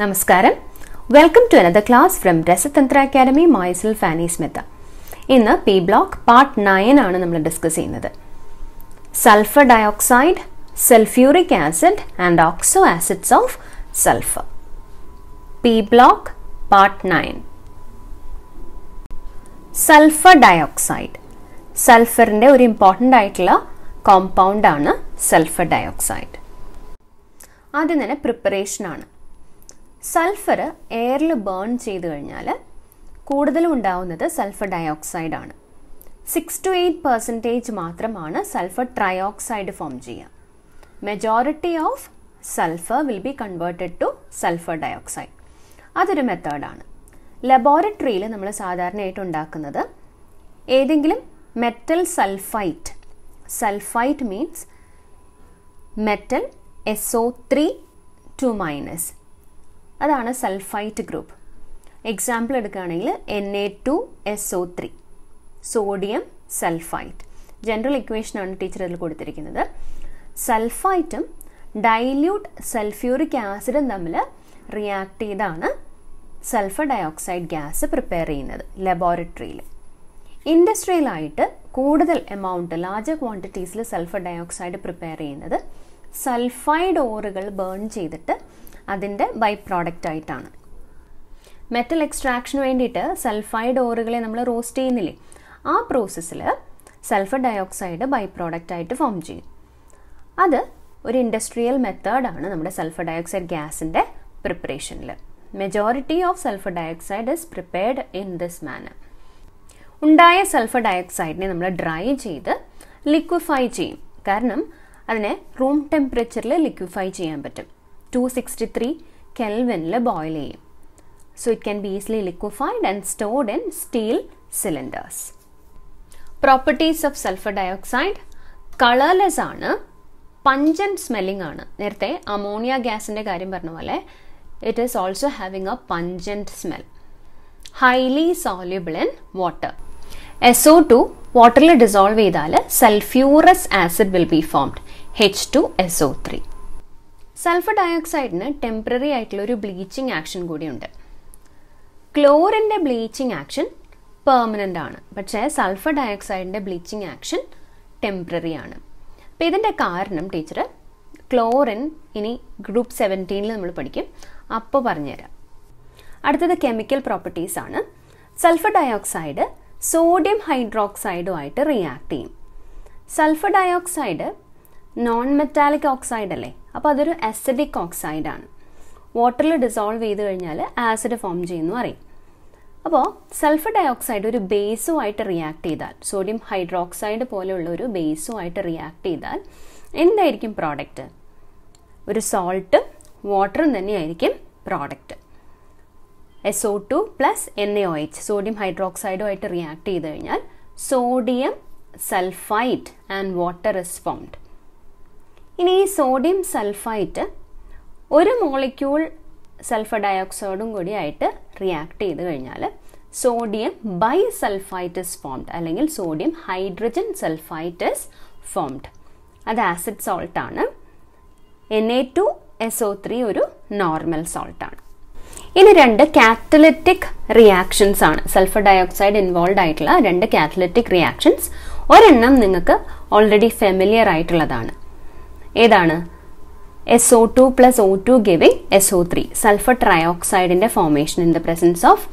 നമസ്കാരം. Welcome to another class from Rasathanthra Academy myself Fani Smitha ഇന്ന് P block part nine ആണ് നമ്മൾ discuss ചെയ്യുന്നത്. Sulphur dioxide sulphuric acid and oxo acids of sulphur P block part nine sulphur dioxide സൾഫറിന്റെ ഒരു important ആയിട്ടുള്ള compound ആണ് sulphur dioxide ആദ്യം തന്നെ പ്രിപ്പറേഷനാണ് sulphur എയറിൽ ബേൺ ചെയ്ത് കഴിഞ്ഞാൽ കൂടുതലും ഉണ്ടാവുന്നത് സൾഫർ ഡയോക്സൈഡ് ആണ് സിക്സ് ടു എയ്റ്റ് പെർസെന്റേജ് മാത്രമാണ് സൾഫർ ട്രയോക്സൈഡ് ഫോം ചെയ്യുക. Majority of sulphur will be converted to sulphur dioxide അതൊരു മെത്തേഡാണ്. ലബോറട്ടറിയിൽ നമ്മൾ സാധാരണയായിട്ട് ഉണ്ടാക്കുന്നത് ഏതെങ്കിലും metal sulphite sulphite means metal S O three two minus അതാണ് സൾഫൈറ്റ് ഗ്രൂപ്പ്. എക്സാമ്പിൾ എടുക്കുകയാണെങ്കിൽ N A two S O three sodium sulphite general ഇക്വേഷനാണ് teacher ഇതിൽ കൊടുത്തിരിക്കുന്നത്. സൾഫൈറ്റും ഡൈല്യൂട്ട് സൾഫ്യൂറിക് ആസിഡും തമ്മിൽ റിയാക്ട് ചെയ്താണ് സൾഫർ ഡയോക്സൈഡ് ഗ്യാസ് പ്രിപ്പയർ ചെയ്യുന്നത് ലബോറട്ടറിയിൽ ഇൻഡസ്ട്രിയലായിട്ട് കൂടുതൽ എമൗണ്ട് ലാർജ് ക്വാണ്ടിറ്റീസിൽ സൾഫർ ഡയോക്സൈഡ് പ്രിപ്പയർ ചെയ്യുന്നത് സൾഫൈഡ് ഓറുകൾ ബേൺ ചെയ്തിട്ട് അതിന്റെ ബൈ പ്രോഡക്റ്റ് ആയിട്ടാണ്. മെറ്റൽ എക്സ്ട്രാക്ഷന് വേണ്ടിയിട്ട് സൾഫൈഡ് ഓറുകളെ നമ്മൾ റോസ്റ്റ് ചെയ്യുന്നില്ലേ? ആ പ്രോസസ്സിൽ സൾഫർ ഡയോക്സൈഡ് ബൈ പ്രോഡക്റ്റ് ആയിട്ട് ഫോം ചെയ്യും. അത് ഒരു ഇൻഡസ്ട്രിയൽ മെത്തേഡാണ് നമ്മുടെ സൾഫർ ഡയോക്സൈഡ് ഗ്യാസിന്റെ പ്രിപ്പറേഷനിൽ majority of sulphur dioxide is prepared in this manner ഉണ്ടായ സൾഫർ ഡയോക്സൈഡിനെ നമ്മൾ ഡ്രൈ ചെയ്ത് ലിക്വിഫൈ ചെയ്യും. കാരണം അതിനെ റൂം ടെമ്പറേച്ചറിൽ ലിക്വിഫൈ ചെയ്യാൻ പറ്റും. ടു സിക്സ്റ്റി ത്രീ കെൽവിനിൽ ബോയിൽ ചെയ്യും. So it can be easily liquefied and stored in steel cylinders properties of sulphur dioxide colourless ആണ്. പഞ്ചൻ സ്മെല്ലിംഗ് ആണ്. നേരത്തെ അമോണിയ ഗ്യാസിന്റെ കാര്യം പറഞ്ഞ പോലെ it is also having a pungent smell highly soluble in water S O two വാട്ടറിൽ dissolve ചെയ്താൽ sulphurous acid will be formed H two S O three sulphur ഡയോക്സൈഡിന് temporary ആയിട്ടുള്ള ഒരു ബ്ലീച്ചിങ് ആക്ഷൻ കൂടിയുണ്ട്. ക്ലോറിന്റെ ബ്ലീച്ചിങ് ആക്ഷൻ പെർമനന്റ് ആണ്. പക്ഷേ sulphur ഡയോക്സൈഡിന്റെ bleaching action temporary ആണ്. അപ്പം ഇതിന്റെ കാരണം ടീച്ചർ ക്ലോറിൻ ഇനി ഗ്രൂപ്പ് സെവന്റീനിൽ നമ്മൾ പഠിക്കും. അപ്പോൾ പറഞ്ഞുതരാം. അടുത്തത് കെമിക്കൽ പ്രോപ്പർട്ടീസ് ആണ്. സൾഫർ ഡയോക്സൈഡ് സോഡിയം ഹൈഡ്രോക്സൈഡുമായിട്ട് റിയാക്ട് ചെയ്യും. Sulphur dioxide non metallic oxide അല്ലേ? അപ്പോൾ അതൊരു അസിഡിക് ഓക്സൈഡ് ആണ്. വാട്ടറിൽ ഡിസോൾവ് ചെയ്ത് കഴിഞ്ഞാൽ ആസിഡ് ഫോം ചെയ്യുന്നു അറിയാം. അപ്പോൾ സൾഫർ ഡയോക്സൈഡ് ഒരു ബേസുമായിട്ട് റിയാക്ട് ചെയ്താൽ സോഡിയം ഹൈഡ്രോക്സൈഡ് പോലെയുള്ള ഒരു ബേസുമായിട്ട് റിയാക്ട് ചെയ്താൽ എന്തായിരിക്കും പ്രോഡക്റ്റ് ഒരു സോൾട്ടും വാട്ടറും തന്നെയായിരിക്കും product S O two plus N A O H sodium ഹൈഡ്രോക്സൈഡുമായിട്ട് react ചെയ്ത് കഴിഞ്ഞാൽ sodium sulphite and water is formed ഇനി ഈ സോഡിയം സൾഫൈറ്റ് ഒരു മോളിക്യൂൾ സൾഫർ ഡയോക്സൈഡും കൂടി ആയിട്ട് റിയാക്ട് ചെയ്ത് കഴിഞ്ഞാൽ sodium bisulphite is formed അല്ലെങ്കിൽ sodium hydrogen sulphite is formed അത് ആസിഡ് സോൾട്ട് ആണ്. N A two S O three ഒരു നോർമൽ സോൾട്ട് ആണ്. ഇനി രണ്ട് കാറ്റലറ്റിക് റിയാക്ഷൻസ് ആണ്. സൾഫർ ഡയോക്സൈഡ് ഇൻവോൾവ് ആയിട്ടുള്ള രണ്ട് കാറ്റലറ്റിക് റിയാക്ഷൻസ് ഒരെണ്ണം നിങ്ങൾക്ക് ഓൾറെഡി ഫെമിലിയർ ആയിട്ടുള്ളതാണ്. ഏതാണ്? S O two plus O two giving S O three sulphur ട്രയോക്സൈഡിന്റെ formation in the presence of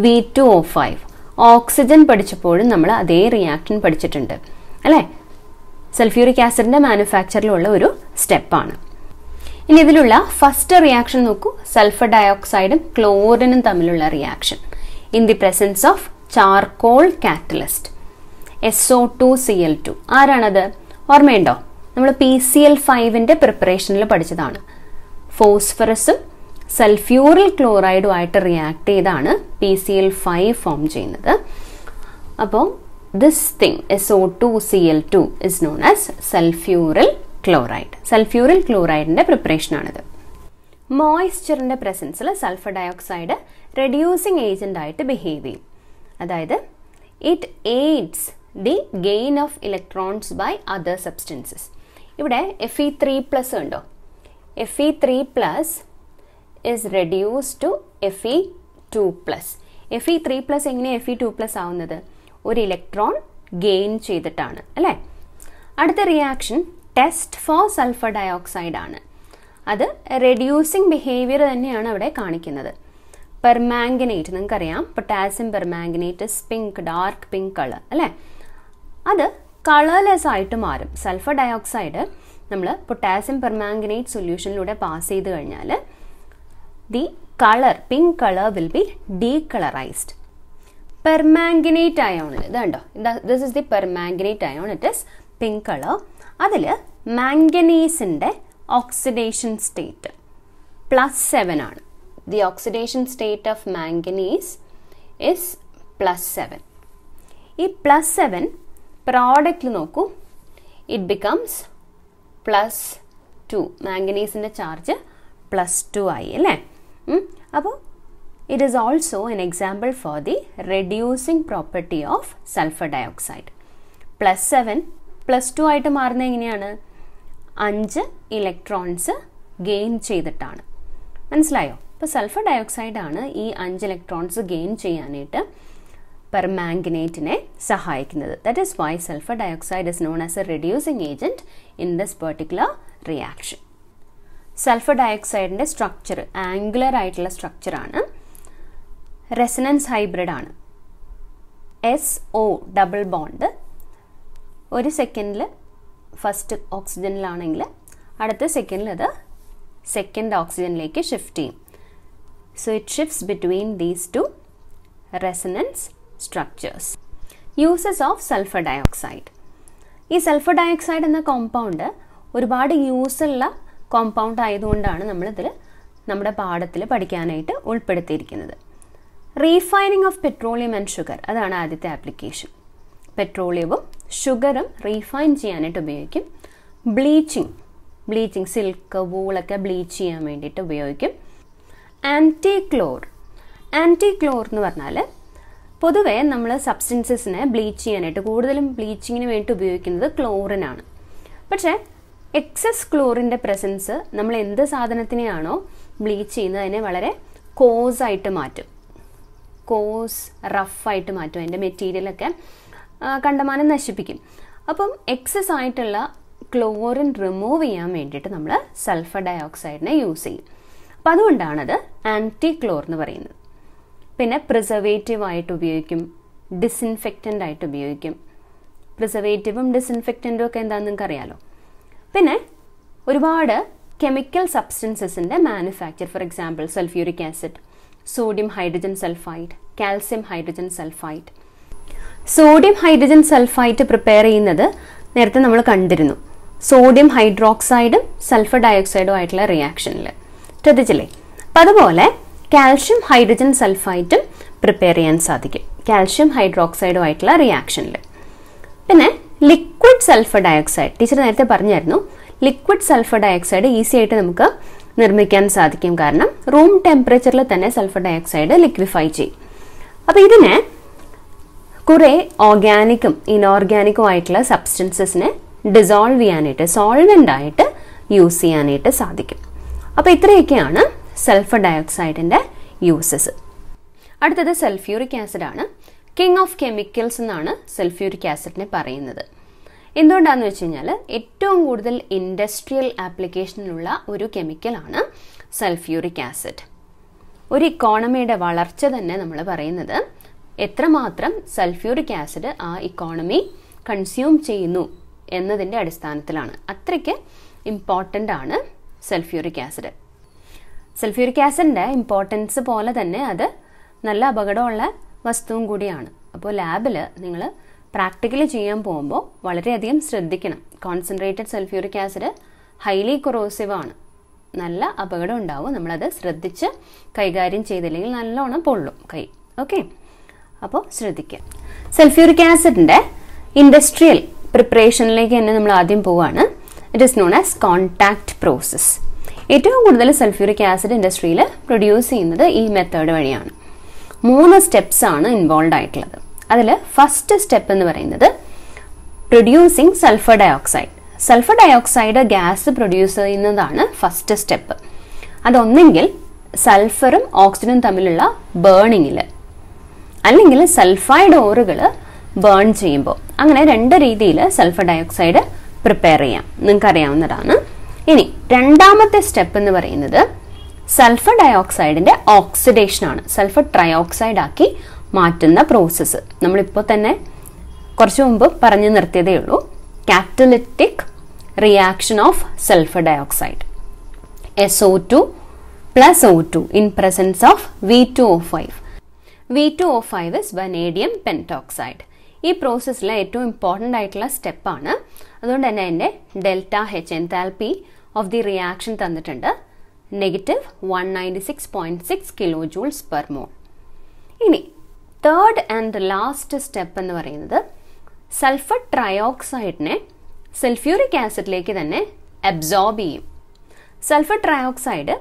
V two O five oxygen പഠിച്ചപ്പോഴും നമ്മൾ അതേ റിയാക്ഷൻ പഠിച്ചിട്ടുണ്ട്. അല്ലേ? സൾഫ്യൂറിക് ആസിഡിന്റെ മാനുഫാക്ചറിലുള്ള ഒരു സ്റ്റെപ്പാണ്. ഇനി ഇതിലുള്ള ഫസ്റ്റ് റിയാക്ഷൻ നോക്കൂ. സൾഫർ ഡയോക്സൈഡും ക്ലോറിനും തമ്മിലുള്ള reaction in the presence of charcoal catalyst S O two C L two ആരാണത്? ഓർമ്മയുണ്ടോ? നമ്മൾ പി സി എൽ ഫൈവിന്റെ പ്രിപ്പറേഷനിൽ പഠിച്ചതാണ്. ഫോസ്ഫറസും സൾഫ്യൂറിൽ ക്ലോറൈഡും ആയിട്ട് റിയാക്ട് ചെയ്താണ് P C L five form ചെയ്യുന്നത്. അപ്പോൾ this thing S O two C L two is known as sulphuryl chloride sulphuryl ക്ലോറൈഡിന്റെ പ്രിപ്പറേഷനാണിത് മോയ്സ്ചറിന്റെ പ്രസൻസിൽ സൾഫർ ഡയോക്സൈഡ് റെഡ്യൂസിങ് ഏജന്റ് ആയിട്ട് ബിഹേവ് ചെയ്യും. അതായത് it aids the gain of electrons by other substances ഇവിടെ F E three plus ഉണ്ടോ? F E three plus is reduce to F E two plus F E three plus എങ്ങനെ F E two plus ആവുന്നത്? ഒരു electron gain ചെയ്തിട്ടാണ് അല്ലേ? അടുത്ത reaction test for sulphur dioxide ആണ്. അത് റെഡ്യൂസിങ് ബിഹേവിയർ തന്നെയാണ് അവിടെ കാണിക്കുന്നത്. പെർമാംഗനേറ്റ് നിങ്ങൾക്കറിയാം potassium permanganate pink dark pink colour അല്ലേ? അത് കളർലെസ് ആയിട്ട് മാറും. സൾഫർ ഡയോക്സൈഡ് നമ്മൾ പൊട്ടാസ്യം പെർമാംഗനേറ്റ് സൊല്യൂഷനിലൂടെ പാസ് ചെയ്ത് കഴിഞ്ഞാൽ the colour pink colour will be decolourised permanganate അയോണിൽ ഇത് കണ്ടോ? This is the permanganate ion. It is pink colour. അതിൽ മാംഗനീസിന്റെ ഓക്സിഡേഷൻ സ്റ്റേറ്റ് പ്ലസ് സെവൻ ആണ്. The oxidation state of manganese is plus seven. ഈ plus seven പ്രോഡക്റ്റിൽ നോക്കൂ. It becomes plus two മാംഗനീസിന്റെ charge plus two ആയി അല്ലേ? അപ്പോൾ it is also an example for the reducing property of sulphur dioxide plus seven plus two ആയിട്ട് മാറുന്നത് എങ്ങനെയാണ്? അഞ്ച് ഇലക്ട്രോൺസ് ഗെയിൻ ചെയ്തിട്ടാണ്. മനസ്സിലായോ? ഇപ്പോൾ സൾഫർ ഡയോക്സൈഡ് ആണ് ഈ അഞ്ച് ഇലക്ട്രോൺസ് ഗെയിൻ ചെയ്യാനായിട്ട് പെർമാംഗനേറ്റിനെ സഹായിക്കുന്നത്. That is why sulphur dioxide is known as a reducing agent in this particular reaction sulphur ഡയോക്സൈഡിന്റെ structure angular ആയിട്ടുള്ള സ്ട്രക്ചറാണ് റെസനൻസ് ഹൈബ്രിഡ് ആണ്. എസ് ഒ ഡബിൾ ബോണ്ട് ഒരു സെക്കൻഡിൽ ഫസ്റ്റ് ഓക്സിജനിലാണെങ്കിൽ അടുത്ത സെക്കൻഡിൽ അത് സെക്കൻഡ് ഓക്സിജനിലേക്ക് ഷിഫ്റ്റ് ചെയ്യും. So it shifts between these two resonance structures uses of sulphur dioxide ഈ സൾഫർ ഡയോക്സൈഡ് എന്ന കോമ്പൗണ്ട് ഒരുപാട് യൂസുള്ള കോമ്പൗണ്ട് ആയതുകൊണ്ടാണ് നമ്മളിതിൽ നമ്മുടെ പാഠത്തിൽ പഠിക്കാനായിട്ട് ഉൾപ്പെടുത്തിയിരിക്കുന്നത്. Refining of petroleum and sugar അതാണ് ആദ്യത്തെ ആപ്ലിക്കേഷൻ പെട്രോളിയവും ഷുഗറും റീഫൈൻ ചെയ്യാനായിട്ട് ഉപയോഗിക്കും. ബ്ലീച്ചിങ് ബ്ലീച്ചിങ് സിൽക്ക് വൂളൊക്കെ ബ്ലീച്ച് ചെയ്യാൻ വേണ്ടിയിട്ട് ഉപയോഗിക്കും. ആന്റി ക്ലോർ ആന്റി ക്ലോർ എന്ന് പറഞ്ഞാൽ പൊതുവേ നമ്മൾ സബ്സ്റ്റൻസസിനെ ബ്ലീച്ച് ചെയ്യാനായിട്ട് കൂടുതലും ബ്ലീച്ചിങ്ങിന് വേണ്ടി ഉപയോഗിക്കുന്നത് ക്ലോറിനാണ് പക്ഷേ എക്സസ് ക്ലോറിന്റെ പ്രസൻസ് നമ്മൾ എന്ത് സാധനത്തിനെയാണോ ബ്ലീച്ച് ചെയ്യുന്നത് അതിനെ വളരെ കോസായിട്ട് മാറ്റും. കോസ് റഫായിട്ട് മാറ്റും. അതിന്റെ മെറ്റീരിയലൊക്കെ കണ്ടമാനം നശിപ്പിക്കും. അപ്പം എക്സസ് ആയിട്ടുള്ള ക്ലോറിൻ റിമൂവ് ചെയ്യാൻ വേണ്ടിയിട്ട് നമ്മൾ സൾഫർ ഡയോക്സൈഡിനെ യൂസ് ചെയ്യും. അപ്പം അതുകൊണ്ടാണത് ആന്റി ക്ലോർ എന്ന് പറയുന്നത്. പിന്നെ പ്രിസർവേറ്റീവ് ആയിട്ട് ഉപയോഗിക്കും. ഡിസിൻഫെക്റ്റന്റ് ആയിട്ട് ഉപയോഗിക്കും. പ്രിസർവേറ്റീവും ഡിസിൻഫെക്റ്റന്റും ഒക്കെ എന്താണെന്ന് നിങ്ങൾക്ക് അറിയാലോ പിന്നെ ഒരുപാട് chemical സബ്സ്റ്റൻസസിന്റെ manufacture for example sulphuric acid sodium hydrogen sulphide calcium hydrogen sulphide sodium hydrogen sulphite prepare ചെയ്യുന്നത് നേരത്തെ നമ്മൾ കണ്ടിരുന്നു. സോഡിയം ഹൈഡ്രോക്സൈഡും സൾഫർ ഡയോക്സൈഡും ആയിട്ടുള്ള റിയാക്ഷനിൽ ശ്രദ്ധിച്ചില്ലേ? അപ്പം അതുപോലെ കാൽഷ്യം ഹൈഡ്രജൻ സൾഫൈറ്റും പ്രിപ്പയർ ചെയ്യാൻ സാധിക്കും. കാൽഷ്യം ഹൈഡ്രോക്സൈഡും ആയിട്ടുള്ള റിയാക്ഷനിൽ പിന്നെ ലിക്വിഡ് സൾഫർ ഡയോക്സൈഡ് ടീച്ചർ നേരത്തെ പറഞ്ഞായിരുന്നു ലിക്വിഡ് സൾഫർ ഡയോക്സൈഡ് ഈസി ആയിട്ട് നമുക്ക് നിർമ്മിക്കാൻ സാധിക്കും. കാരണം റൂം ടെമ്പറേച്ചറിൽ തന്നെ സൾഫർ ഡയോക്സൈഡ് ലിക്വിഫൈ ചെയ്യും. അപ്പോൾ ഇതിനെ കുറേ ഓർഗാനിക്കും ഇനോർഗാനിക്കും ആയിട്ടുള്ള സബ്സ്റ്റൻസസിനെ ഡിസോൾവ് ചെയ്യാനായിട്ട് സോൾവെന്റ് ആയിട്ട് യൂസ് ചെയ്യാനായിട്ട് സാധിക്കും. അപ്പോൾ ഇത്രയൊക്കെയാണ് സൾഫർ ഡയോക്സൈഡിന്റെ യൂസസ് അടുത്തത് സൾഫ്യൂറിക് ആസിഡ് ആണ്. കിങ് ഓഫ് കെമിക്കൽസ് എന്നാണ് സൾഫ്യൂറിക് ആസിഡിനെ പറയുന്നത്. എന്തുകൊണ്ടാന്ന് വെച്ച് കഴിഞ്ഞാൽ ഏറ്റവും കൂടുതൽ ഇൻഡസ്ട്രിയൽ ആപ്ലിക്കേഷനിലുള്ള ഒരു കെമിക്കലാണ് സൾഫ്യൂറിക് ആസിഡ് ഒരു ഇക്കോണമിയുടെ വളർച്ച തന്നെ നമ്മൾ പറയുന്നത് എത്രമാത്രം സൾഫ്യൂറിക് ആസിഡ് ആ ഇക്കോണമി കൺസ്യൂം ചെയ്യുന്നു എന്നതിന്റെ അടിസ്ഥാനത്തിലാണ്. അത്രയ്ക്ക് ഇമ്പോർട്ടന്റ് ആണ് സൾഫ്യൂറിക് ആസിഡ് സൾഫ്യൂറിക് ആസിഡിന്റെ ഇമ്പോർട്ടൻസ് പോലെ തന്നെ അത് നല്ല അപകടമുള്ള വസ്തുവും കൂടിയാണ്. അപ്പോൾ ലാബിൽ നിങ്ങൾ പ്രാക്ടിക്കലി ചെയ്യാൻ പോകുമ്പോൾ വളരെയധികം ശ്രദ്ധിക്കണം. Concentrated sulphuric acid highly corrosive ആണ്. നല്ല അപകടം ഉണ്ടാവും. നമ്മളത് ശ്രദ്ധിച്ച് കൈകാര്യം ചെയ്തില്ലെങ്കിൽ നല്ലോണം പൊള്ളും കൈ. ഓക്കെ അപ്പോൾ ശ്രദ്ധിക്കുക. സൾഫ്യൂറിക് ആസിഡിന്റെ ഇൻഡസ്ട്രിയൽ പ്രിപ്പറേഷനിലേക്ക് തന്നെ നമ്മൾ ആദ്യം പോവുകയാണ് it is known as contact process ഏറ്റവും കൂടുതൽ സൾഫ്യൂറിക് ആസിഡ് ഇൻഡസ്ട്രിയിൽ പ്രൊഡ്യൂസ് ചെയ്യുന്നത് ഈ മെത്തേഡ് വഴിയാണ്. മൂന്ന് സ്റ്റെപ്സ് ആണ് ഇൻവോൾവ് ആയിട്ടുള്ളത്. അതിൽ ഫസ്റ്റ് സ്റ്റെപ്പ് എന്ന് പറയുന്നത് producing sulphur dioxide sulphur dioxide gas produce ചെയ്യുന്നതാണ് ഫസ്റ്റ് സ്റ്റെപ്പ് അതൊന്നെങ്കിൽ സൾഫറും ഓക്സിജനും തമ്മിലുള്ള ബേണിങ്ങിൽ അല്ലെങ്കിൽ സൾഫൈഡ് ഓറുകൾ ബേൺ ചെയ്യുമ്പോൾ അങ്ങനെ രണ്ട് രീതിയിൽ സൾഫർ ഡയോക്സൈഡ് പ്രിപ്പയർ ചെയ്യാം. നിങ്ങൾക്കറിയാവുന്നതാണ്. ഇനി രണ്ടാമത്തെ സ്റ്റെപ്പ് എന്ന് പറയുന്നത് സൾഫർ ഡയോക്സൈഡിന്റെ ഓക്സിഡേഷൻ ആണ് സൾഫർ ട്രയോക്സൈഡ് ആക്കി മാറ്റുന്ന പ്രോസസ്സ് നമ്മളിപ്പോൾ തന്നെ കുറച്ചു മുമ്പ് പറഞ്ഞു നിർത്തിയതേ ഉള്ളൂ. Catalytic reaction of sulphur dioxide SO2 plus O2 in presence of V2O5. V2O5 is vanadium pentoxide. ഈ പ്രോസസ്സിലെ ഏറ്റവും ഇമ്പോർട്ടന്റ് ആയിട്ടുള്ള സ്റ്റെപ്പാണ് അതുകൊണ്ട് തന്നെ എന്റെ delta H enthalpy of the reaction തന്നിട്ടുണ്ട്. Negative one ninety six point six kilo joules per mole ഇനി തേർഡ് ആൻഡ് ലാസ്റ്റ് സ്റ്റെപ്പ് എന്ന് പറയുന്നത് സൾഫർ ട്രയോക്സൈഡിനെ സൾഫ്യൂറിക് ആസിഡിലേക്ക് തന്നെ അബ്സോർബ് ചെയ്യും. സൾഫർ ട്രയോക്സൈഡ്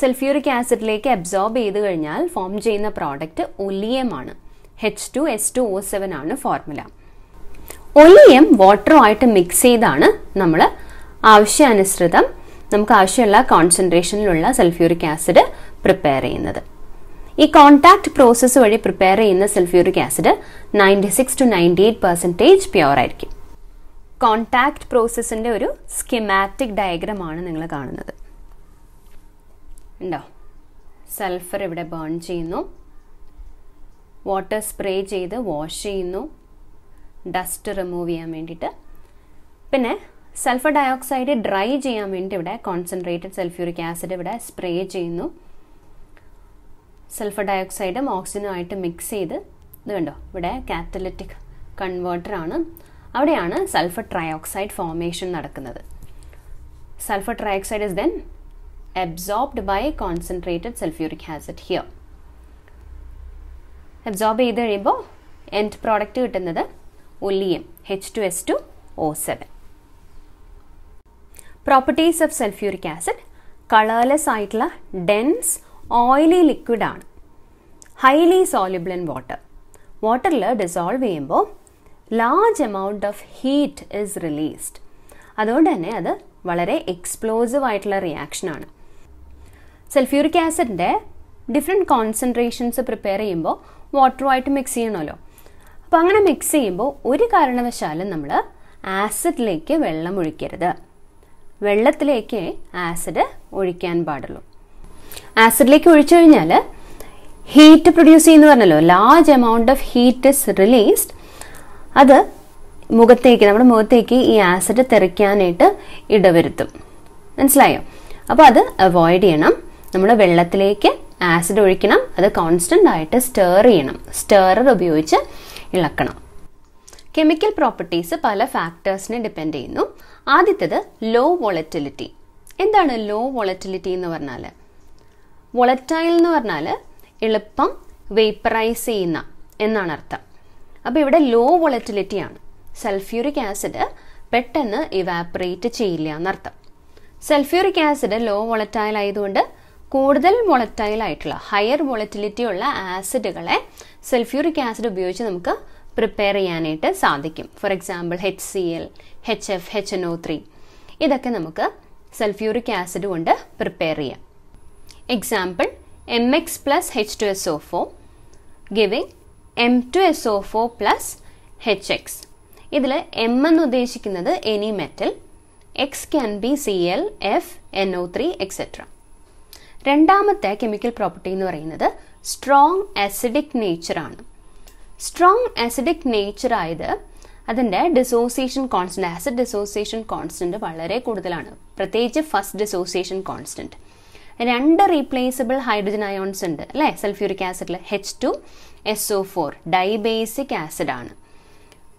സൾഫ്യൂറിക് ആസിഡിലേക്ക് അബ്സോർബ് ചെയ്ത് കഴിഞ്ഞാൽ ഫോം ചെയ്യുന്ന product ഒലിയമാണ്. H two S two O seven ആണ് ഫോർമുല ഒലിയം വാട്ടറുമായിട്ട് മിക്സ് ചെയ്താണ് നമ്മൾ ആവശ്യാനുസൃതം നമുക്ക് ആവശ്യമുള്ള കോൺസെൻട്രേഷനിലുള്ള സൾഫ്യൂറിക് ആസിഡ് പ്രിപ്പയർ ചെയ്യുന്നത്. ഈ കോൺടാക്ട് പ്രോസസ്സ് വഴി പ്രിപ്പയർ ചെയ്യുന്ന sulphuric acid ninety six to ninety eight percentage pure ആയിരിക്കും കോൺടാക്ട് പ്രോസസ്സിന്റെ ഒരു സ്കിമാറ്റിക് ഡയഗ്രമാണ് നിങ്ങൾ കാണുന്നത്. ഉണ്ടോ? സൾഫർ ഇവിടെ ബേൺ ചെയ്യുന്നു. വാട്ടർ സ്പ്രേ ചെയ്ത് വാഷ് ചെയ്യുന്നു. ഡസ്റ്റ് റിമൂവ് ചെയ്യാൻ വേണ്ടിയിട്ട്. പിന്നെ സൾഫർ ഡയോക്സൈഡ് ഡ്രൈ ചെയ്യാൻ വേണ്ടി ഇവിടെ കോൺസെൻട്രേറ്റഡ് സൾഫ്യൂറിക് ആസിഡ് ഇവിടെ സ്പ്രേ ചെയ്യുന്നു. സൾഫർ ഡയോക്സൈഡും ഓക്സിജനുമായിട്ട് മിക്സ് ചെയ്ത് ഇത് കണ്ടോ ഇവിടെ കാറ്റലറ്റിക് കൺവേർട്ടർ ആണ്. അവിടെയാണ് സൾഫർ ട്രയോക്സൈഡ് ഫോർമേഷൻ നടക്കുന്നത്. Sulphur trioxide is then absorbed by concentrated sulphuric acid here absorb ചെയ്ത് കഴിയുമ്പോൾ എൻഡ് പ്രോഡക്റ്റ് കിട്ടുന്നത് oleum H two S two O seven properties of sulphuric acid colourless ആയിട്ടുള്ള ഡെൻസ് ഓയിലി ലിക്വിഡ് ആണ്. Highly soluble in water വാട്ടറിൽ dissolve ചെയ്യുമ്പോൾ large amount of heat is released അതുകൊണ്ട് തന്നെ അത് വളരെ എക്സ്പ്ലോസീവ് ആയിട്ടുള്ള റിയാക്ഷനാണ് സൾഫ്യൂറിക് ആസിഡിന്റെ ഡിഫറെന്റ് കോൺസെൻട്രേഷൻസ് പ്രിപ്പയർ ചെയ്യുമ്പോൾ വാട്ടറുമായിട്ട് മിക്സ് ചെയ്യണമല്ലോ. അപ്പോൾ അങ്ങനെ മിക്സ് ചെയ്യുമ്പോൾ ഒരു കാരണവശാലും നമ്മൾ ആസിഡിലേക്ക് വെള്ളം ഒഴിക്കരുത്. വെള്ളത്തിലേക്ക് ആസിഡ് ഒഴിക്കാൻ പാടുള്ളൂ. ആസിഡിലേക്ക് ഒഴിച്ചു കഴിഞ്ഞാൽ ഹീറ്റ് പ്രൊഡ്യൂസ് ചെയ്യുന്നു പറഞ്ഞല്ലോ. Large amount of heat is released അത് മുഖത്തേക്ക് നമ്മുടെ മുഖത്തേക്ക് ഈ ആസിഡ് തെറിക്കാനായിട്ട് ഇടവരുത്തും. മനസ്സിലായോ? അപ്പോൾ അത് അവോയ്ഡ് ചെയ്യണം. നമ്മൾ വെള്ളത്തിലേക്ക് ആസിഡ് ഒഴിക്കണം. അത് കോൺസ്റ്റന്റ് ആയിട്ട് സ്റ്റേർ ചെയ്യണം. സ്റ്റേറർ ഉപയോഗിച്ച് ഇളക്കണം. കെമിക്കൽ പ്രോപ്പർട്ടീസ് പല ഫാക്ടേഴ്സിനെ ഡിപ്പെൻഡ് ചെയ്യുന്നു. ആദ്യത്തേത് ലോ വോളറ്റിലിറ്റി എന്താണ് ലോ വോളറ്റിലിറ്റി എന്ന് പറഞ്ഞാൽ വോളറ്റൈൽ എന്ന് പറഞ്ഞാൽ എളുപ്പം വേപ്പറൈസ് ചെയ്യുന്ന എന്നാണ് അർത്ഥം. അപ്പോൾ ഇവിടെ ലോ വോളറ്റിലിറ്റി ആണ്. സൾഫ്യൂറിക് ആസിഡ് പെട്ടെന്ന് ഇവാപ്പറേറ്റ് ചെയ്യില്ല എന്നർത്ഥം. സൾഫ്യൂറിക് ആസിഡ് ലോ വോളറ്റൈൽ ആയതുകൊണ്ട് കൂടുതൽ വോളറ്റൈൽ ആയിട്ടുള്ള ഹയർ വോളറ്റിലിറ്റി ഉള്ള ആസിഡുകളെ സൾഫ്യൂറിക് ആസിഡ് ഉപയോഗിച്ച് നമുക്ക് പ്രിപ്പയർ ചെയ്യാനായിട്ട് സാധിക്കും. For example H C L H F H N O three ഇതൊക്കെ നമുക്ക് സൾഫ്യൂറിക് ആസിഡ് കൊണ്ട് പ്രിപ്പയർ ചെയ്യാം. Example M X plus H two S O four giving M two S O four plus H X ഇതിൽ M എന്ന് ഉദ്ദേശിക്കുന്നത് any metal X can be C L F N O three etcetera രണ്ടാമത്തെ chemical property എന്ന് പറയുന്നത് strong acidic നേച്ചറാണ് strong acidic nature ആയത് അതിന്റെ dissociation constant acid dissociation constant വളരെ കൂടുതലാണ്. പ്രത്യേകിച്ച് ഫസ്റ്റ് ഡിസോസിയേഷൻ കോൺസ്റ്റന്റ് രണ്ട് റീപ്ലേസബിൾ ഹൈഡ്രജൻ അയോൺസ് ഉണ്ട് അല്ലേ? Sulphuric ആസിഡിൽ H two S O four dibasic ആസിഡാണ്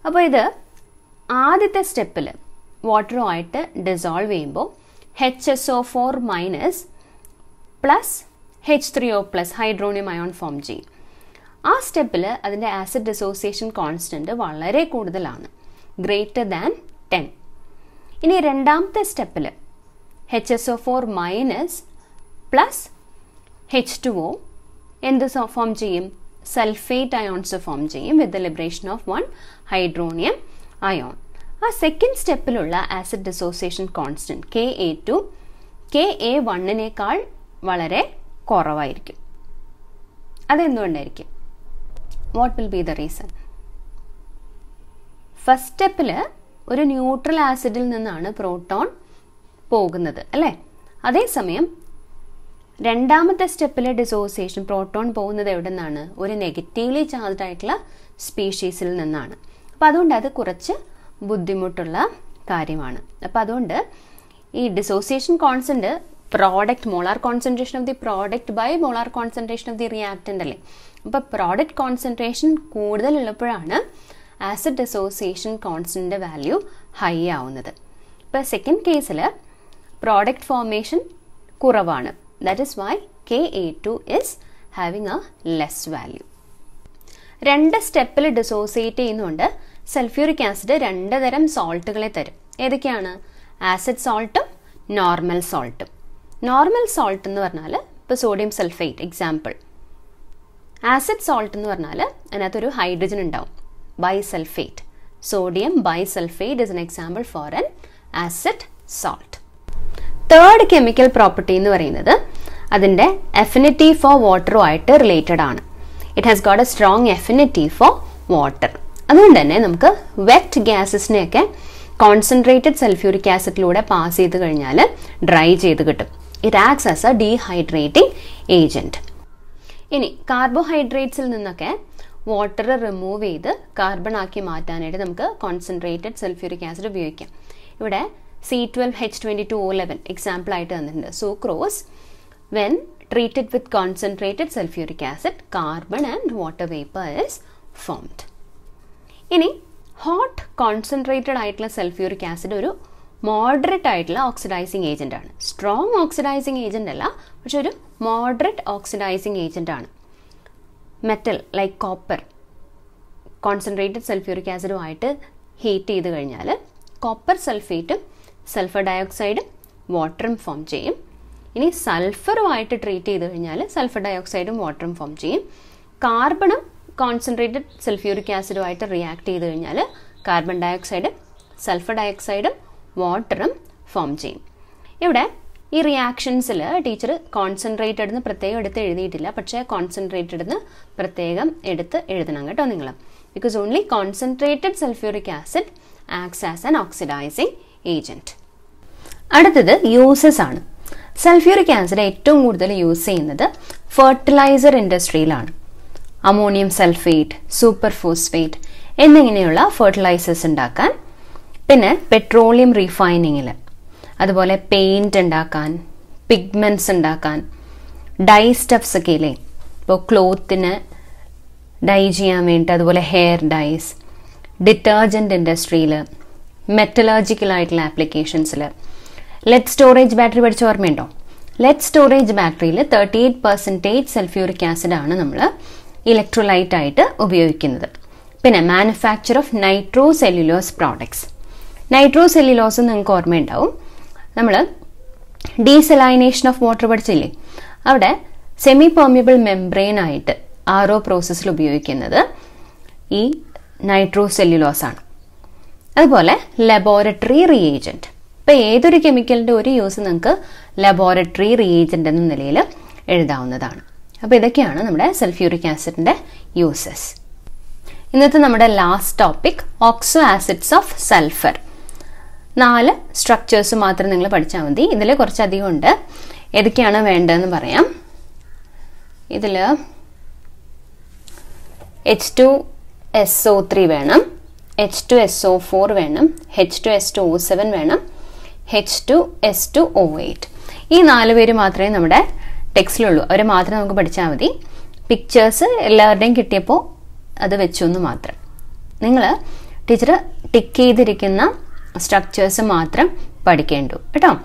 അപ്പോൾ ഇത് ആദ്യത്തെ സ്റ്റെപ്പിൽ വാട്ടറുമായിട്ട് ഡിസോൾവ് ചെയ്യുമ്പോൾ H S O four minus plus H three O plus hydronium ion form ചെയ്യും. ആ സ്റ്റെപ്പിൽ അതിന്റെ ആസിഡ് ഡിസോസിയേഷൻ കോൺസ്റ്റന്റ് വളരെ കൂടുതലാണ്. Greater than ten. ഇനി രണ്ടാമത്തെ സ്റ്റെപ്പിൽ H S O four minus plus H two O എന്ത് ഫോം ചെയ്യും? സൾഫേറ്റ് അയോൺസ് ഫോം ചെയ്യും with the liberation of one hydronium ion ആ second സ്റ്റെപ്പിലുള്ള acid dissociation constant K a two K a വണ്ണിനേക്കാൾ വളരെ കുറവായിരിക്കും. അതെന്തുകൊണ്ടായിരിക്കും? What will be the reason first സ്റ്റെപ്പിൽ ഒരു neutral ആസിഡിൽ നിന്നാണ് proton പോകുന്നത് അല്ലേ? അതേസമയം രണ്ടാമത്തെ സ്റ്റെപ്പിലെ ഡിസോസിയേഷൻ പ്രോട്ടോൺ പോകുന്നത് എവിടെ നിന്നാണ് ഒരു നെഗറ്റീവ്ലി ചാർജ്ഡ് ആയിട്ടുള്ള സ്പീഷീസിൽ നിന്നാണ്. അപ്പോൾ അതുകൊണ്ട് അത് കുറച്ച് ബുദ്ധിമുട്ടുള്ള കാര്യമാണ്. അപ്പോൾ അതുകൊണ്ട് ഈ dissociation constant product molar concentration of the product by molar concentration of the reactant അല്ലേ? അപ്പോൾ പ്രോഡക്റ്റ് കോൺസെൻട്രേഷൻ കൂടുതലുള്ളപ്പോഴാണ് ആസിഡ് അസോസിയേഷൻ കോൺസ്റ്റന്റെ വാല്യൂ ഹൈ ആവുന്നത്. ഇപ്പോൾ സെക്കൻഡ് കേസിൽ പ്രോഡക്റ്റ് ഫോർമേഷൻ കുറവാണ്. That is why K a two is having a less value രണ്ട് സ്റ്റെപ്പിൽ ഡിസോസിയേറ്റ് ചെയ്യുന്നുണ്ട്. സൾഫ്യൂറിക് ആസിഡ് രണ്ട് തരം സോൾട്ടുകളെ തരും. ഏതൊക്കെയാണ്? ആസിഡ് സോൾട്ടും നോർമൽ സോൾട്ടും നോർമൽ സോൾട്ട് എന്ന് പറഞ്ഞാൽ ഇപ്പോൾ sodium sulphate example acid salt എന്ന് പറഞ്ഞാൽ അതിനകത്തൊരു ഹൈഡ്രജൻ ഉണ്ടാവും. Bisulphate sodium bisulphate is an example for an acid salt third chemical property എന്ന് പറയുന്നത് അതിന്റെ എഫിനിറ്റി ഫോർ വാട്ടറുമായിട്ട് റിലേറ്റഡ് ആണ്. It has got a strong affinity for water അതുകൊണ്ട് തന്നെ നമുക്ക് വെറ്റ് ഗ്യാസസിനെയൊക്കെ കോൺസെൻട്രേറ്റഡ് സൾഫ്യൂരിക് ആസിഡിലൂടെ പാസ് ചെയ്ത് കഴിഞ്ഞാൽ ഡ്രൈ ചെയ്ത് കിട്ടും. It acts as a dehydrating agent ഇനി കാർബോഹൈഡ്രേറ്റ്സിൽ നിന്നൊക്കെ വാട്ടർ റിമൂവ് ചെയ്ത് കാർബൺ ആക്കി മാറ്റാനായിട്ട് നമുക്ക് കോൺസെൻട്രേറ്റഡ് സൾഫ്യൂരിക് ആസിഡ് ഉപയോഗിക്കാം. ഇവിടെ C twelve H twenty two O eleven example ആയിട്ട് തന്നിട്ടുണ്ട്. Sucrose when treated with concentrated sulphuric acid carbon and water vapour is formed ഇനി ഹോട്ട് കോൺസെൻട്രേറ്റഡ് ആയിട്ടുള്ള സൾഫ്യൂരിക് ആസിഡ് ഒരു മോഡറേറ്റ് ആയിട്ടുള്ള ഓക്സിഡൈസിങ് ഏജന്റ് ആണ്. Strong oxidising agent അല്ല പക്ഷെ ഒരു മോഡറേറ്റ് ഓക്സിഡൈസിങ് ഏജന്റ് ആണ്. Metal like copper concentrated sulphuric ആസിഡുമായിട്ട് heat ചെയ്ത് കഴിഞ്ഞാൽ കോപ്പർ സൾഫേറ്റും സൾഫർ ഡയോക്സൈഡും വാട്ടറും ഫോം ചെയ്യും. ഇനി സൾഫറുമായിട്ട് ട്രീറ്റ് ചെയ്ത് കഴിഞ്ഞാൽ സൾഫർ ഡയോക്സൈഡും വാട്ടറും ഫോം ചെയ്യും. കാർബണും കോൺസെൻട്രേറ്റഡ് സൾഫ്യൂറിക് ആസിഡുമായിട്ട് റിയാക്ട് ചെയ്ത് കഴിഞ്ഞാൽ കാർബൺ ഡയോക്സൈഡും സൾഫർ ഡയോക്സൈഡും വാട്ടറും ഫോം ചെയ്യും. ഇവിടെ ഈ റിയാക്ഷൻസിൽ ടീച്ചർ കോൺസെൻട്രേറ്റഡ് എന്ന് പ്രത്യേകം എടുത്ത് എഴുതിയിട്ടില്ല. പക്ഷേ കോൺസെൻട്രേറ്റഡ് എന്ന് പ്രത്യേകം എടുത്ത് എഴുതണം കേട്ടോ നിങ്ങൾ because only concentrated sulphuric acid acts as an oxidising agent അടുത്തത് യൂസസ് ആണ്. സൾഫ്യൂറിക് ആസിഡ് ഏറ്റവും കൂടുതൽ യൂസ് ചെയ്യുന്നത് ഫെർട്ടിലൈസർ ഇൻഡസ്ട്രിയിലാണ് അമോണിയം സൾഫേറ്റ് സൂപ്പർ ഫോസ്ഫേറ്റ് എന്നിങ്ങനെയുള്ള ഫെർട്ടിലൈസേഴ്സ് ഉണ്ടാക്കാൻ പിന്നെ പെട്രോളിയം റീഫൈനിങ്ങിൽ അതുപോലെ പെയിന്റ് ഉണ്ടാക്കാൻ പിഗ്മെന്റ്സ് ഉണ്ടാക്കാൻ ഡൈ സ്റ്റഫ്സ് ഒക്കെ ഇല്ലേ? ഇപ്പോൾ ക്ലോത്തിന് ഡൈ ചെയ്യാൻ വേണ്ടിയിട്ട് അതുപോലെ ഹെയർ ഡൈസ് ഡിറ്റർജന്റ് ഇൻഡസ്ട്രിയിൽ മെറ്റലർജിക്കൽ ആയിട്ടുള്ള ആപ്ലിക്കേഷൻസിൽ ലെറ്റ് സ്റ്റോറേജ് ബാറ്ററി പഠിച്ച ഓർമ്മയുണ്ടോ? ലെറ്റ് സ്റ്റോറേജ് ബാറ്ററിയിൽ തേർട്ടി എയ്റ്റ് പെർസെന്റേജ് ആസിഡ് ആണ് നമ്മൾ ഇലക്ട്രോലൈറ്റ് ആയിട്ട് ഉപയോഗിക്കുന്നത്. പിന്നെ manufacture of nitro cellulose products nitro cellulose നിങ്ങൾക്ക് ഓർമ്മയുണ്ടാവും. നമ്മൾ ഡീസലൈനേഷൻ ഓഫ് വാട്ടർ പഠിച്ചില്ലേ? അവിടെ സെമി പെർമിയബിൾ മെംബ്രെയിൻ ആയിട്ട് ആർ ഒ പ്രോസസ്സിൽ ഉപയോഗിക്കുന്നത് ഈ നൈട്രോ സെല്ലുലോസ് ആണ്. അതുപോലെ ലബോറട്ടറി റിയേജന്റ് ഇപ്പം ഏതൊരു കെമിക്കലിന്റെ ഒരു യൂസ് നിങ്ങൾക്ക് ലബോറട്ടറി റിയേജന്റ് എന്ന നിലയിൽ എഴുതാവുന്നതാണ്. അപ്പോൾ ഇതൊക്കെയാണ് നമ്മുടെ സൾഫ്യൂറിക് ആസിഡിന്റെ യൂസസ് ഇന്നത്തെ നമ്മുടെ last topic oxo acids of sulphur നാല് സ്ട്രക്ചേഴ്സ് മാത്രം നിങ്ങൾ പഠിച്ചാൽ മതി. ഇതിൽ കുറച്ചധികം ഉണ്ട്. ഏതൊക്കെയാണ് വേണ്ടതെന്ന് പറയാം. ഇതിൽ H two S O three വേണം. H two S O four വേണം. H two S two O seven വേണം. H two S two O eight ഈ നാല് പേര് മാത്രമേ നമ്മുടെ ടെക്സ്റ്റിലുള്ളൂ. അവരെ മാത്രം നമുക്ക് പഠിച്ചാൽ മതി. പിക്ചേഴ്സ് എല്ലാവരുടെയും കിട്ടിയപ്പോൾ അത് വെച്ചു എന്ന് മാത്രം. നിങ്ങൾ ടീച്ചർ ടിക്ക് ചെയ്തിരിക്കുന്ന സ്ട്രക്ചേഴ്സ് മാത്രം പഠിക്കേണ്ടു കേട്ടോ.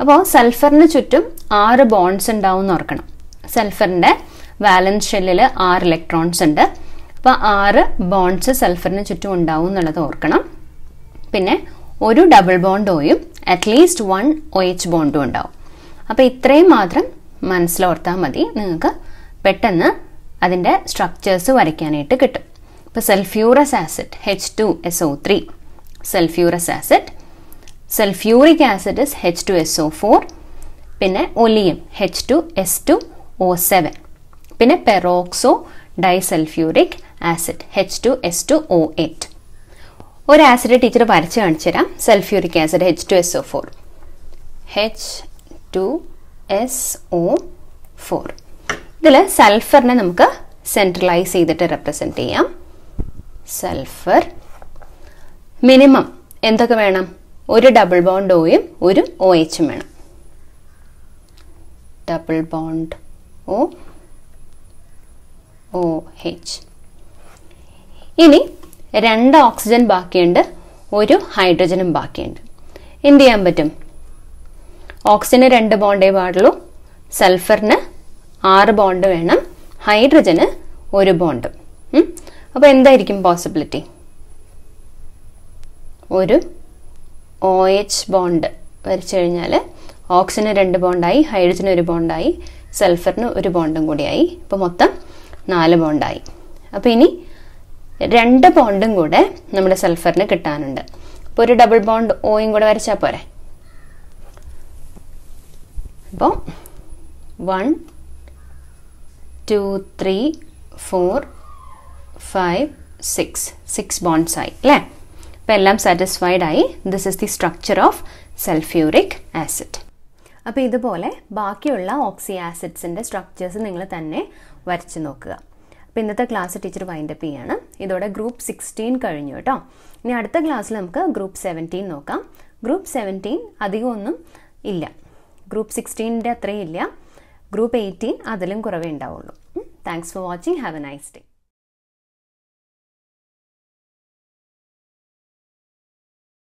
അപ്പോൾ സൾഫറിന് ചുറ്റും ആറ് ബോൺസ് ഉണ്ടാവും എന്ന് ഓർക്കണം. സൾഫറിന്റെ വാലൻസ് ഷെല്ലിൽ ആറ് ഇലക്ട്രോൺസ് ഉണ്ട്. അപ്പോൾ ആറ് ബോൺസ് സൾഫറിന് ചുറ്റും ഉണ്ടാവും എന്നുള്ളത് ഓർക്കണം. പിന്നെ ഒരു double bond ഓയും at least one O H ബോണ്ടും ഉണ്ടാവും. അപ്പോൾ ഇത്രയും മാത്രം മനസ്സിലോർത്താൽ മതി. നിങ്ങൾക്ക് പെട്ടെന്ന് അതിന്റെ സ്ട്രക്ചേഴ്സ് വരയ്ക്കാനായിട്ട് കിട്ടും. ഇപ്പോൾ sulphurous acid H two S O three sulphurous acid sulphuric acid is H two S O four പിന്നെ oleum H two S two O seven പിന്നെ peroxo disulphuric acid H two S two O eight ഒരു acid teacher വരച്ച് കാണിച്ചു തരാം. Sulphuric acid H two S O four H two S O four ഇതിൽ സൾഫറിനെ നമുക്ക് centralise ചെയ്തിട്ട് represent ചെയ്യാം. സൾഫർ മിനിമം എന്തൊക്കെ വേണം? ഒരു ഡബിൾ ബോണ്ട് ഒയും ഒരു ഒ എച്ചും വേണം. Double bond O O H ഇനി രണ്ട് ഓക്സിജൻ ബാക്കിയുണ്ട് ഒരു ഹൈഡ്രജനും ബാക്കിയുണ്ട്. എന്ത് ചെയ്യാൻ പറ്റും? ഓക്സിജന് രണ്ട് ബോണ്ടേ പാടുള്ളൂ സൾഫറിന് ആറ് ബോണ്ട് വേണം ഹൈഡ്രജന് ഒരു ബോണ്ട് അപ്പോൾ എന്തായിരിക്കും പോസിബിലിറ്റി ഒരു ഒ എച്ച് ബോണ്ട് വരച്ചു കഴിഞ്ഞാൽ ഓക്സിജന് രണ്ട് ബോണ്ടായി ഹൈഡ്രജന് ഒരു ബോണ്ടായി സൾഫറിന് ഒരു ബോണ്ടും കൂടിയായി ഇപ്പം മൊത്തം നാല് ബോണ്ടായി അപ്പോൾ ഇനി രണ്ട് ബോണ്ടും കൂടെ നമ്മുടെ സൾഫറിന് കിട്ടാനുണ്ട്. അപ്പോൾ ഒരു ഡബിൾ ബോണ്ട് ഓയും കൂടെ വരച്ചാൽ പോരെ? അപ്പോൾ one two three four five six six bonds ആയി അല്ലേ? അപ്പോൾ എല്ലാം സാറ്റിസ്ഫൈഡ് ആയി. This is the structure of sulphuric acid അപ്പോൾ ഇതുപോലെ ബാക്കിയുള്ള ഓക്സി ആസിഡ്സിന്റെ സ്ട്രക്ചേഴ്സ് നിങ്ങൾ തന്നെ വരച്ച് നോക്കുക. അപ്പോൾ ഇന്നത്തെ ക്ലാസ് ടീച്ചർ വൈൻഡപ്പ് ചെയ്യാണ്. ഇതോടെ ഗ്രൂപ്പ് സിക്സ്റ്റീൻ കഴിഞ്ഞു കേട്ടോ. ഇനി അടുത്ത ക്ലാസ്സിൽ നമുക്ക് ഗ്രൂപ്പ് സെവന്റീൻ നോക്കാം. ഗ്രൂപ്പ് സെവന്റീൻ അധികമൊന്നും ഇല്ല. ഗ്രൂപ്പ് സിക്സ്റ്റീന്റെ അത്രയും ഇല്ല. ഗ്രൂപ്പ് എയ്റ്റീൻ അതിലും കുറവേ ഉണ്ടാവുള്ളൂ. Thanks for watching have a nice day